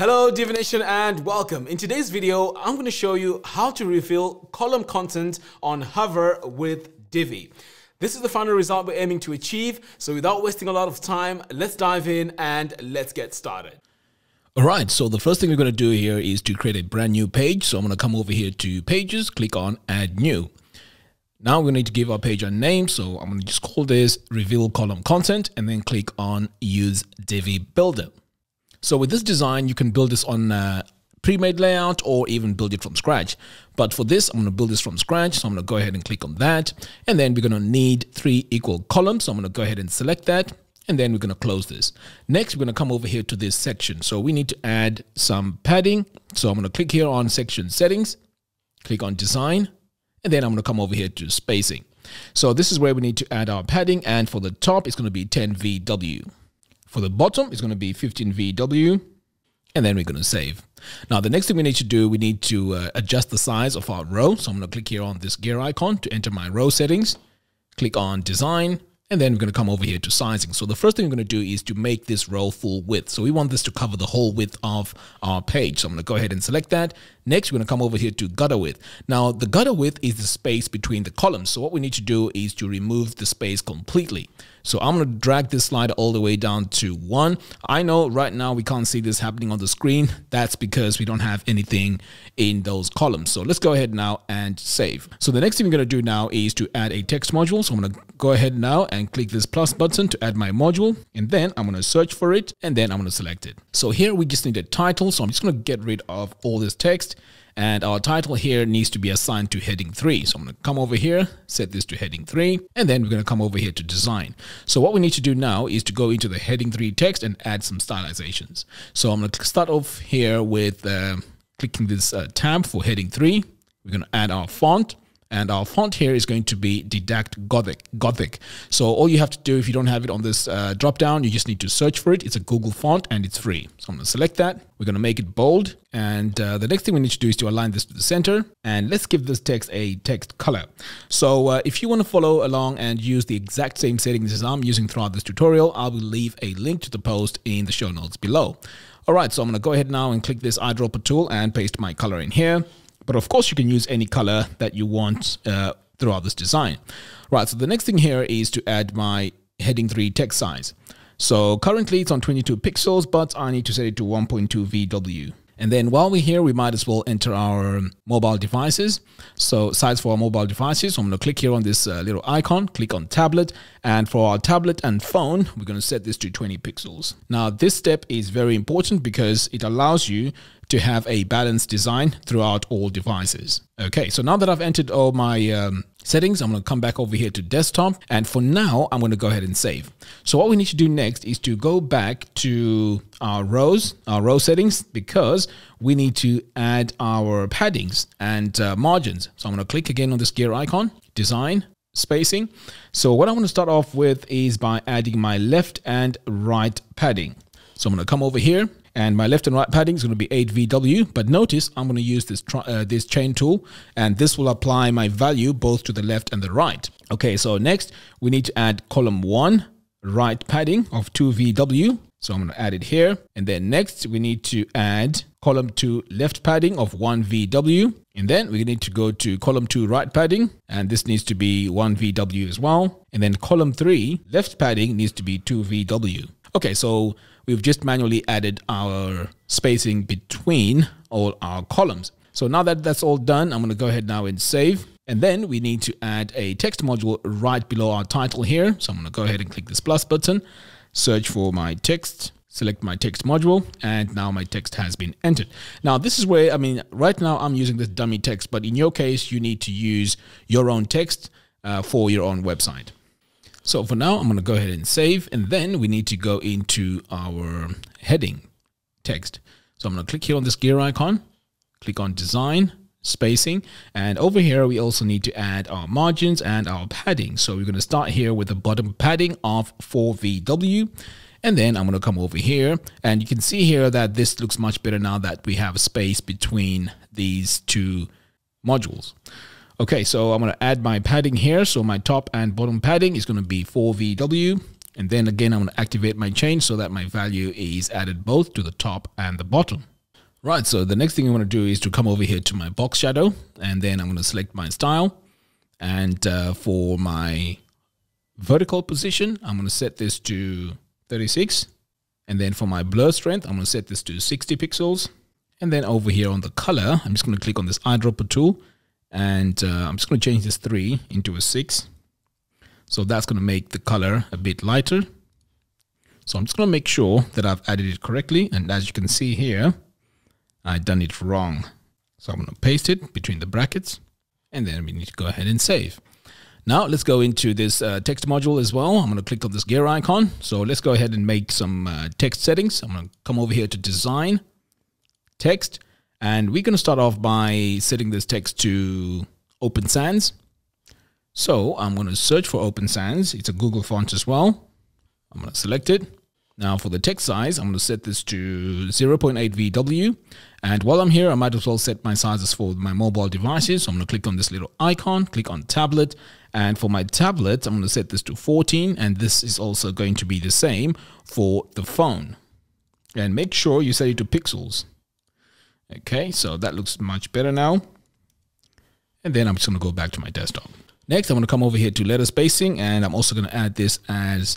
Hello Divi Nation and welcome. In today's video, I'm going to show you how to refill column content on Hover with Divi. This is the final result we're aiming to achieve. So without wasting a lot of time, let's dive in and let's get started. All right, so the first thing we're going to do here is to create a brand new page. So I'm going to come over here to pages, click on add new. Now we're need to give our page a name. So I'm going to just call this reveal column content and then click on use Divi builder. So with this design, you can build this on a pre-made layout or even build it from scratch. But for this, I'm going to build this from scratch. So I'm going to go ahead and click on that. And then we're going to need three equal columns. So I'm going to go ahead and select that. And then we're going to close this. Next, we're going to come over here to this section. So we need to add some padding. So I'm going to click here on section settings, click on design, and then I'm going to come over here to spacing. So this is where we need to add our padding. And for the top, it's going to be 10 VW. For the bottom, it's going to be 15 VW, and then we're going to save. Now, the next thing we need to do, we need to uh, adjust the size of our row. So I'm going to click here on this gear icon to enter my row settings. Click on design, and then we're going to come over here to sizing. So the first thing we're going to do is to make this row full width. So we want this to cover the whole width of our page. So I'm going to go ahead and select that. Next, we're going to come over here to gutter width. Now, the gutter width is the space between the columns. So what we need to do is to remove the space completely. So I'm going to drag this slider all the way down to one. I know right now we can't see this happening on the screen. That's because we don't have anything in those columns. So let's go ahead now and save. So the next thing we're going to do now is to add a text module. So I'm going to go ahead now and click this plus button to add my module. And then I'm going to search for it and then I'm going to select it. So here we just need a title. So I'm just going to get rid of all this text and our title here needs to be assigned to heading 3. So I'm going to come over here, set this to heading 3, and then we're going to come over here to design. So what we need to do now is to go into the heading 3 text and add some stylizations. So I'm going to start off here with uh, clicking this uh, tab for heading 3. We're going to add our font and our font here is going to be Didact Gothic. Gothic. So all you have to do if you don't have it on this uh, drop down, you just need to search for it. It's a Google font and it's free. So I'm going to select that. We're going to make it bold. And uh, the next thing we need to do is to align this to the center. And let's give this text a text color. So uh, if you want to follow along and use the exact same settings as I'm using throughout this tutorial, I will leave a link to the post in the show notes below. All right, so I'm going to go ahead now and click this eyedropper tool and paste my color in here. But of course, you can use any color that you want uh, throughout this design. Right, so the next thing here is to add my heading 3 text size. So currently it's on 22 pixels, but I need to set it to 1.2 VW. And then while we're here, we might as well enter our mobile devices. So size for our mobile devices, so I'm going to click here on this uh, little icon, click on tablet. And for our tablet and phone, we're going to set this to 20 pixels. Now, this step is very important because it allows you to have a balanced design throughout all devices. Okay, so now that I've entered all my um, settings, I'm going to come back over here to desktop. And for now, I'm going to go ahead and save. So what we need to do next is to go back to our rows, our row settings, because we need to add our paddings and uh, margins. So I'm going to click again on this gear icon, design, spacing. So what I want to start off with is by adding my left and right padding. So I'm going to come over here and my left and right padding is going to be 8 VW. But notice I'm going to use this, uh, this chain tool and this will apply my value both to the left and the right. Okay, so next we need to add column 1 right padding of 2 VW. So I'm going to add it here. And then next we need to add column 2 left padding of 1 VW. And then we need to go to column 2 right padding and this needs to be 1 VW as well. And then column 3 left padding needs to be 2 VW. Okay, so we've just manually added our spacing between all our columns. So now that that's all done, I'm going to go ahead now and save. And then we need to add a text module right below our title here. So I'm going to go ahead and click this plus button, search for my text, select my text module, and now my text has been entered. Now, this is where, I mean, right now I'm using this dummy text, but in your case, you need to use your own text uh, for your own website. So for now, I'm going to go ahead and save. And then we need to go into our heading text. So I'm going to click here on this gear icon, click on design, spacing. And over here, we also need to add our margins and our padding. So we're going to start here with the bottom padding of 4VW. And then I'm going to come over here and you can see here that this looks much better now that we have space between these two modules. Okay, so I'm going to add my padding here. So my top and bottom padding is going to be 4VW. And then again, I'm going to activate my change so that my value is added both to the top and the bottom. Right, so the next thing I want to do is to come over here to my box shadow and then I'm going to select my style. And uh, for my vertical position, I'm going to set this to 36. And then for my blur strength, I'm going to set this to 60 pixels. And then over here on the color, I'm just going to click on this eyedropper tool and uh, I'm just going to change this 3 into a 6. So that's going to make the color a bit lighter. So I'm just going to make sure that I've added it correctly. And as you can see here, I've done it wrong. So I'm going to paste it between the brackets and then we need to go ahead and save. Now let's go into this uh, text module as well. I'm going to click on this gear icon. So let's go ahead and make some uh, text settings. I'm going to come over here to design, text, and we're going to start off by setting this text to Open Sans. So I'm going to search for Open Sans. It's a Google font as well. I'm going to select it. Now for the text size, I'm going to set this to 0.8 VW. And while I'm here, I might as well set my sizes for my mobile devices. So I'm going to click on this little icon, click on tablet. And for my tablet, I'm going to set this to 14. And this is also going to be the same for the phone. And make sure you set it to pixels. Okay, so that looks much better now. And then I'm just going to go back to my desktop. Next, I'm going to come over here to letter spacing, and I'm also going to add this as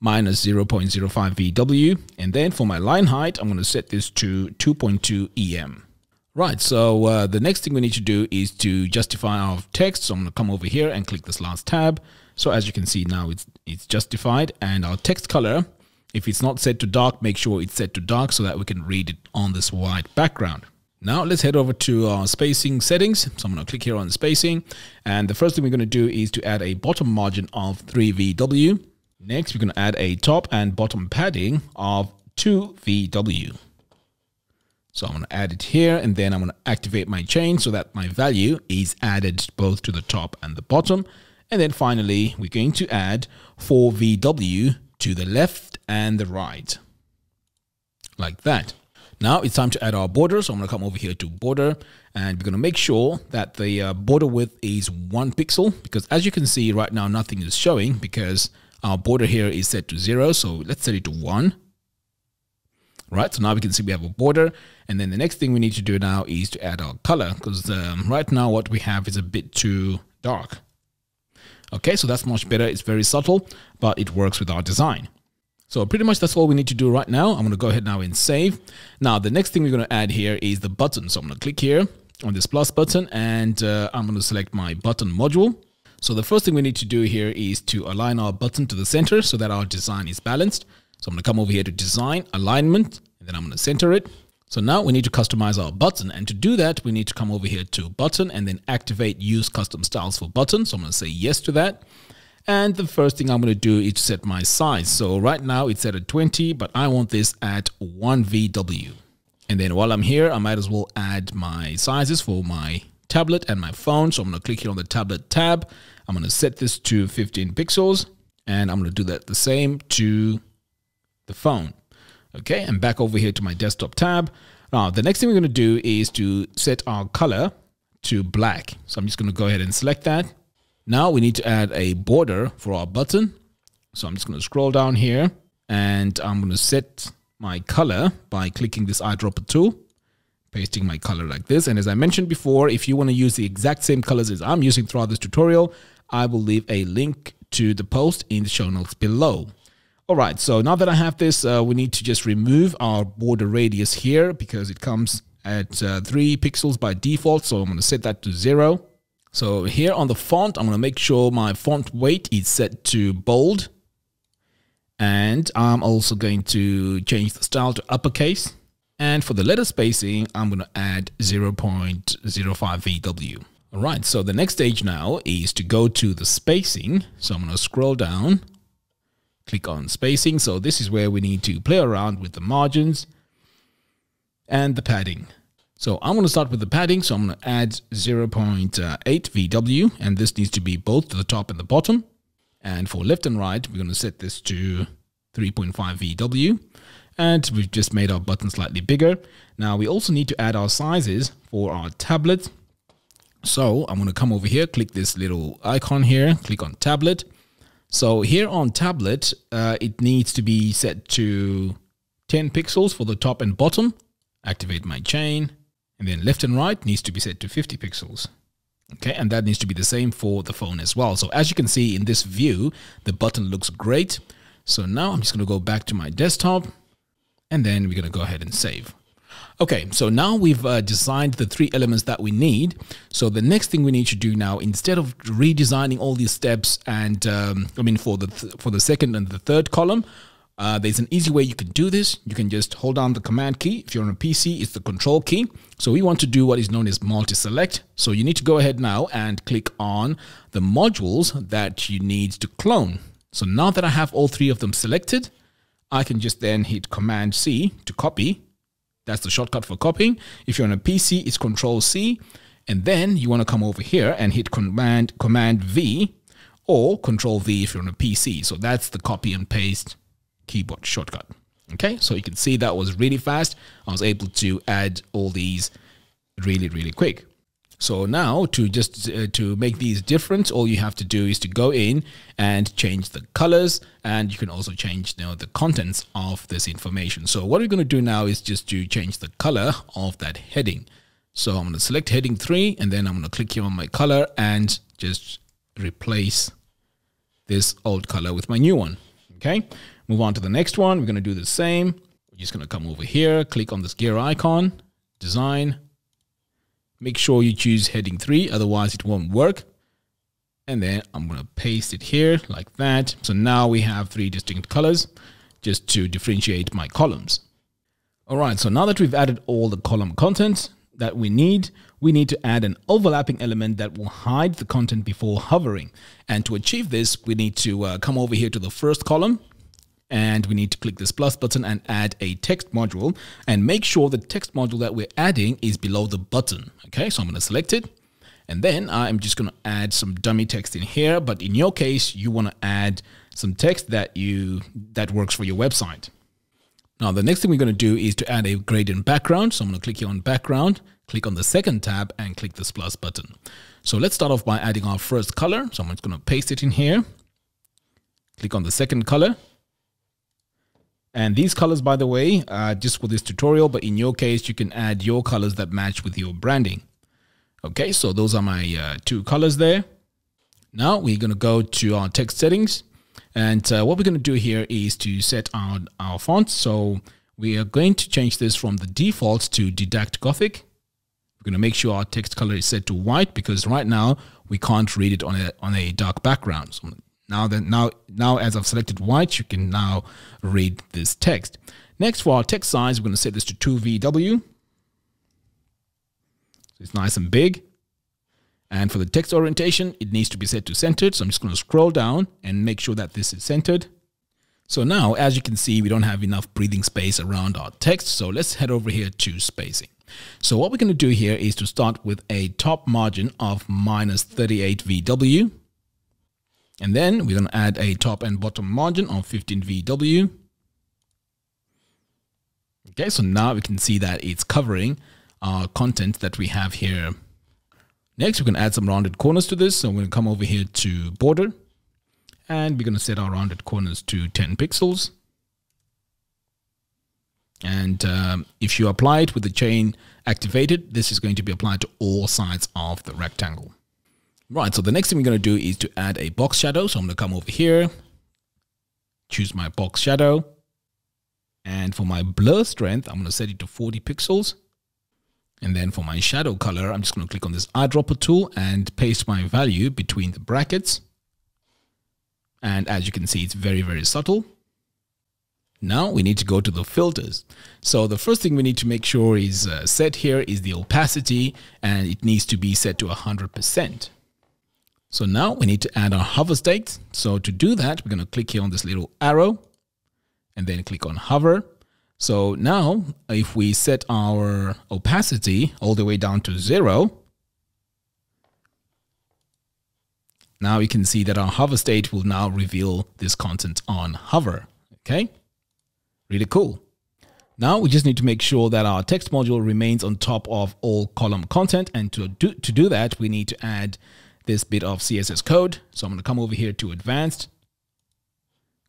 minus 0.05 VW. And then for my line height, I'm going to set this to 2.2 EM. Right, so uh, the next thing we need to do is to justify our text. So I'm going to come over here and click this last tab. So as you can see now, it's, it's justified. And our text color, if it's not set to dark, make sure it's set to dark so that we can read it on this white background. Now let's head over to our spacing settings. So I'm going to click here on spacing. And the first thing we're going to do is to add a bottom margin of 3VW. Next, we're going to add a top and bottom padding of 2VW. So I'm going to add it here and then I'm going to activate my chain so that my value is added both to the top and the bottom. And then finally, we're going to add 4VW to the left and the right. Like that. Now it's time to add our border. So I'm going to come over here to border and we're going to make sure that the uh, border width is one pixel because as you can see right now, nothing is showing because our border here is set to zero. So let's set it to one. Right, so now we can see we have a border. And then the next thing we need to do now is to add our color because um, right now what we have is a bit too dark. Okay, so that's much better. It's very subtle, but it works with our design. So pretty much that's all we need to do right now. I'm going to go ahead now and save. Now, the next thing we're going to add here is the button. So I'm going to click here on this plus button and uh, I'm going to select my button module. So the first thing we need to do here is to align our button to the center so that our design is balanced. So I'm going to come over here to design alignment and then I'm going to center it. So now we need to customize our button and to do that we need to come over here to button and then activate use custom styles for button. So I'm going to say yes to that. And the first thing I'm going to do is set my size. So right now it's set at 20, but I want this at 1 VW. And then while I'm here, I might as well add my sizes for my tablet and my phone. So I'm going to click here on the tablet tab. I'm going to set this to 15 pixels and I'm going to do that the same to the phone. Okay, and back over here to my desktop tab. Now, the next thing we're going to do is to set our color to black. So I'm just going to go ahead and select that. Now we need to add a border for our button. So I'm just going to scroll down here and I'm going to set my color by clicking this eyedropper tool, pasting my color like this. And as I mentioned before, if you want to use the exact same colors as I'm using throughout this tutorial, I will leave a link to the post in the show notes below. All right, so now that I have this, uh, we need to just remove our border radius here because it comes at uh, 3 pixels by default. So I'm going to set that to 0. So here on the font, I'm going to make sure my font weight is set to bold. And I'm also going to change the style to uppercase. And for the letter spacing, I'm going to add 0.05 VW. All right, so the next stage now is to go to the spacing. So I'm going to scroll down, click on spacing. So this is where we need to play around with the margins and the padding. So I'm going to start with the padding. So I'm going to add 0.8 VW, and this needs to be both to the top and the bottom. And for left and right, we're going to set this to 3.5 VW. And we've just made our button slightly bigger. Now we also need to add our sizes for our tablet. So I'm going to come over here, click this little icon here, click on tablet. So here on tablet, uh, it needs to be set to 10 pixels for the top and bottom. Activate my chain. And then left and right needs to be set to 50 pixels. Okay, and that needs to be the same for the phone as well. So as you can see in this view, the button looks great. So now I'm just going to go back to my desktop and then we're going to go ahead and save. Okay, so now we've uh, designed the three elements that we need. So the next thing we need to do now, instead of redesigning all these steps and um, I mean for the th for the second and the third column, uh, there's an easy way you can do this. You can just hold down the command key. If you're on a PC, it's the control key. So we want to do what is known as multi-select. So you need to go ahead now and click on the modules that you need to clone. So now that I have all three of them selected, I can just then hit command C to copy that's the shortcut for copying. If you're on a PC, it's Control C. And then you want to come over here and hit Command Command V or Control V if you're on a PC. So that's the copy and paste keyboard shortcut. Okay, so you can see that was really fast. I was able to add all these really, really quick. So now to just uh, to make these different, all you have to do is to go in and change the colors and you can also change you know, the contents of this information. So what we're going to do now is just to change the color of that heading. So I'm going to select heading 3 and then I'm going to click here on my color and just replace this old color with my new one. Okay, move on to the next one. We're going to do the same. We're just going to come over here, click on this gear icon, design, Make sure you choose heading 3, otherwise it won't work. And then I'm going to paste it here like that. So now we have three distinct colors just to differentiate my columns. All right, so now that we've added all the column content that we need, we need to add an overlapping element that will hide the content before hovering. And to achieve this, we need to uh, come over here to the first column and we need to click this plus button and add a text module and make sure the text module that we're adding is below the button. Okay, so I'm going to select it and then I'm just going to add some dummy text in here. But in your case, you want to add some text that you that works for your website. Now, the next thing we're going to do is to add a gradient background. So I'm going to click here on background, click on the second tab and click this plus button. So let's start off by adding our first color. So I'm just going to paste it in here. Click on the second color and these colors, by the way, are just for this tutorial, but in your case, you can add your colors that match with your branding. Okay, so those are my uh, two colors there. Now we're going to go to our text settings. And uh, what we're going to do here is to set our, our font. So we are going to change this from the default to Didact Gothic. We're going to make sure our text color is set to white because right now we can't read it on a, on a dark background. So now that now now as I've selected white, you can now read this text. Next for our text size, we're going to set this to 2VW. So it's nice and big. And for the text orientation, it needs to be set to centered. So I'm just going to scroll down and make sure that this is centered. So now, as you can see, we don't have enough breathing space around our text. So let's head over here to spacing. So what we're going to do here is to start with a top margin of minus 38 VW. And then we're going to add a top and bottom margin of 15 VW. Okay, so now we can see that it's covering our content that we have here. Next, we can add some rounded corners to this. So we're going to come over here to border and we're going to set our rounded corners to 10 pixels. And um, if you apply it with the chain activated, this is going to be applied to all sides of the rectangle. Right, so the next thing we're going to do is to add a box shadow. So I'm going to come over here, choose my box shadow. And for my blur strength, I'm going to set it to 40 pixels. And then for my shadow color, I'm just going to click on this eyedropper tool and paste my value between the brackets. And as you can see, it's very, very subtle. Now we need to go to the filters. So the first thing we need to make sure is uh, set here is the opacity and it needs to be set to 100%. So now we need to add our hover state. So to do that, we're going to click here on this little arrow and then click on hover. So now if we set our opacity all the way down to zero, now you can see that our hover state will now reveal this content on hover. Okay, really cool. Now we just need to make sure that our text module remains on top of all column content. And to do, to do that, we need to add this bit of CSS code. So I'm going to come over here to advanced,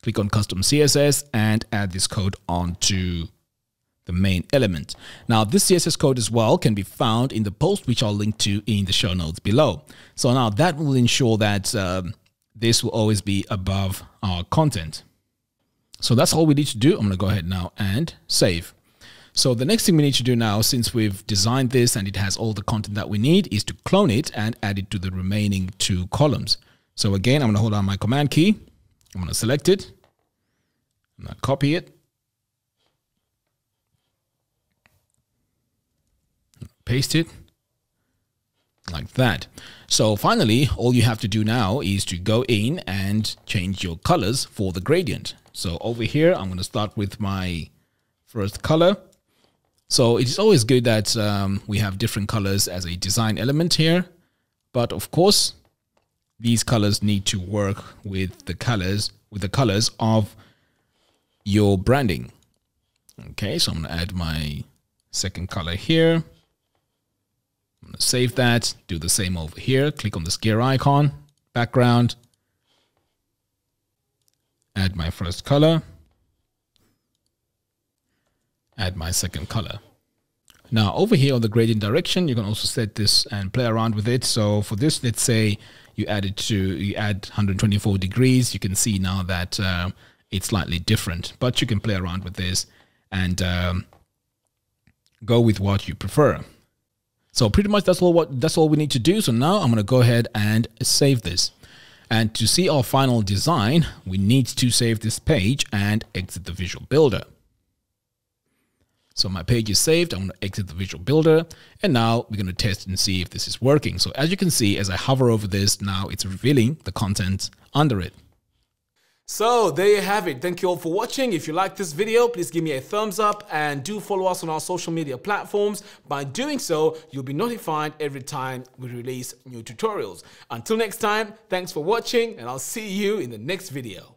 click on custom CSS and add this code onto the main element. Now, this CSS code as well can be found in the post, which I'll link to in the show notes below. So now that will ensure that um, this will always be above our content. So that's all we need to do. I'm going to go ahead now and save. So the next thing we need to do now, since we've designed this and it has all the content that we need, is to clone it and add it to the remaining two columns. So again, I'm going to hold on my command key. I'm going to select it. I'm going to copy it. Paste it like that. So finally, all you have to do now is to go in and change your colors for the gradient. So over here, I'm going to start with my first color. So it is always good that um, we have different colors as a design element here. But of course, these colors need to work with the colors with the colors of your branding. Okay, so I'm going to add my second color here. I'm going to save that, do the same over here, click on this gear icon, background, add my first color, add my second color. Now over here on the gradient direction, you can also set this and play around with it. So for this, let's say you add it to, you add 124 degrees, you can see now that uh, it's slightly different, but you can play around with this and um, go with what you prefer. So pretty much that's all what that's all we need to do. So now I'm going to go ahead and save this. And to see our final design, we need to save this page and exit the Visual Builder. So my page is saved. I'm going to exit the Visual Builder. And now we're going to test and see if this is working. So as you can see, as I hover over this, now it's revealing the content under it. So there you have it. Thank you all for watching. If you like this video, please give me a thumbs up and do follow us on our social media platforms. By doing so, you'll be notified every time we release new tutorials. Until next time, thanks for watching and I'll see you in the next video.